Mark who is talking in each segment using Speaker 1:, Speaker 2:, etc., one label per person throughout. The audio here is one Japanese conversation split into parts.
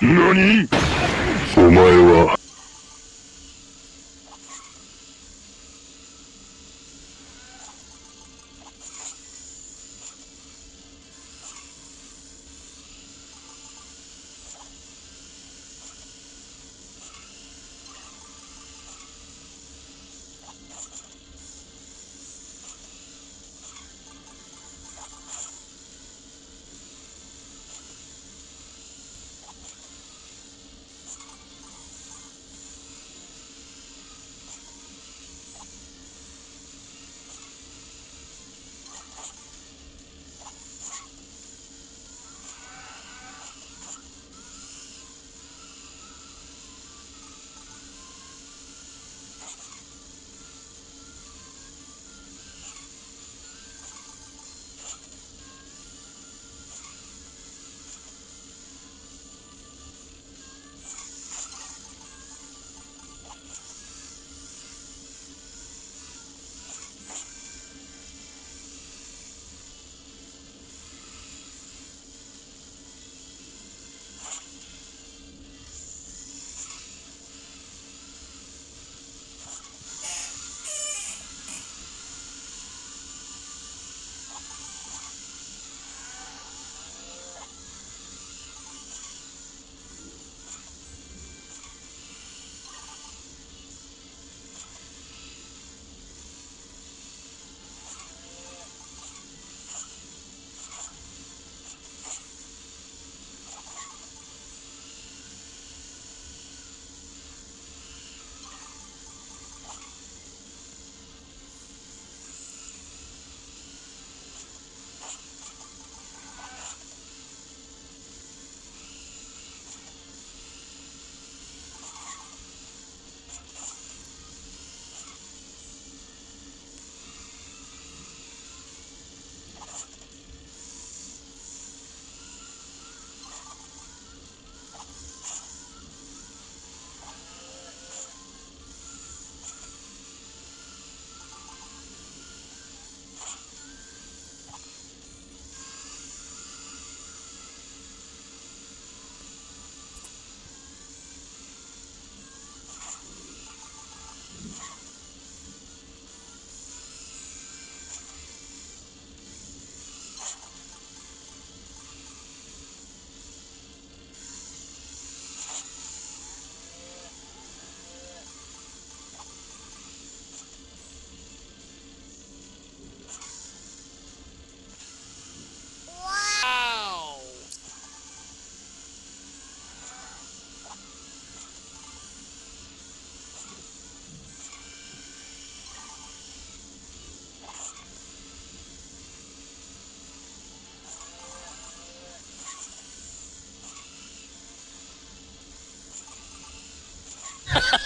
Speaker 1: 何？お前は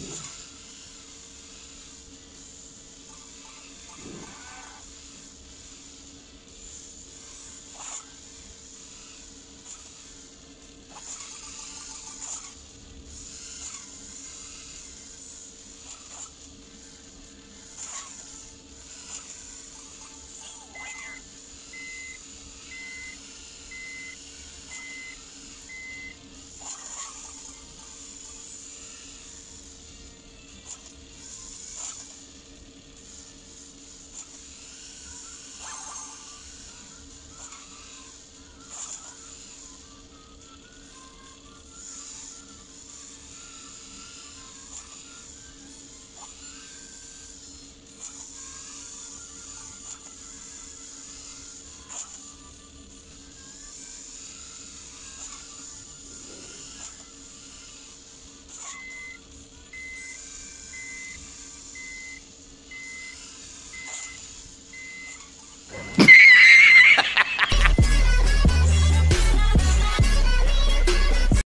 Speaker 2: you.